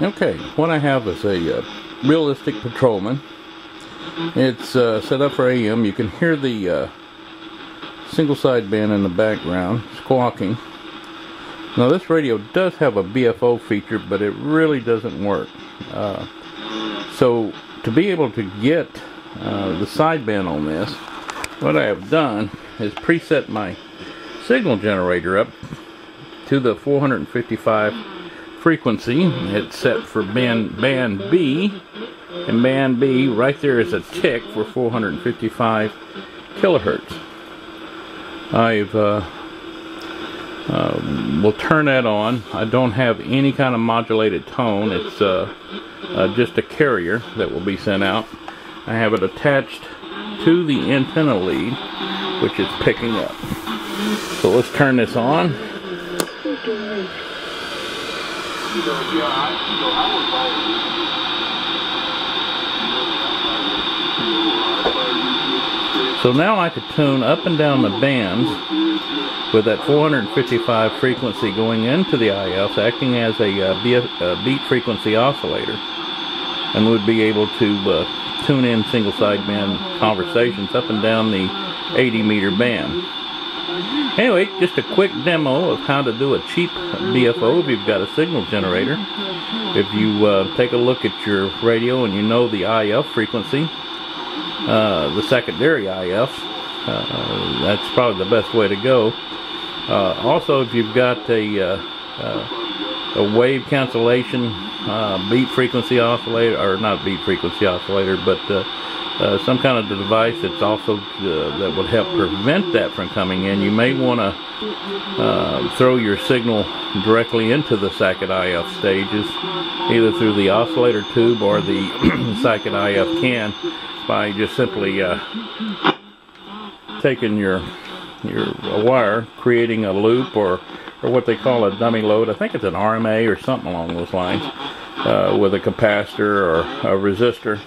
Okay, what I have is a uh, realistic patrolman. It's uh, set up for AM. You can hear the uh, single sideband in the background squawking. Now this radio does have a BFO feature, but it really doesn't work. Uh, so to be able to get uh, the sideband on this, what I have done is preset my signal generator up to the 455 frequency. It's set for band, band B. And band B, right there is a tick for 455 kilohertz. I've uh, uh, will turn that on. I don't have any kind of modulated tone. It's uh, uh, just a carrier that will be sent out. I have it attached to the antenna lead, which is picking up. So let's turn this on. So now I could tune up and down the bands with that 455 frequency going into the IFs acting as a, uh, beat frequency oscillator and would be able to uh, tune in single sideband conversations up and down the 80 meter band. Anyway, just a quick demo of how to do a cheap BFO if you've got a signal generator. If you uh, take a look at your radio and you know the IF frequency, uh, the secondary IF, uh, that's probably the best way to go. Uh, also, if you've got a, uh, uh, a wave cancellation beat frequency oscillator, or not beat frequency oscillator, but uh, some kind of device that's also uh, that would help prevent that from coming in. You may want to uh, throw your signal directly into the Sackett IF stages, either through the oscillator tube or the Sackett IF can, by just simply uh, taking your your wire, creating a loop or or what they call a dummy load. I think it's an RMA or something along those lines, uh, with a capacitor or a resistor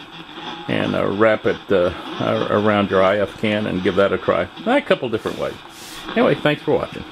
and uh, wrap it uh, around your IF can and give that a try. A couple different ways. Anyway, thanks for watching.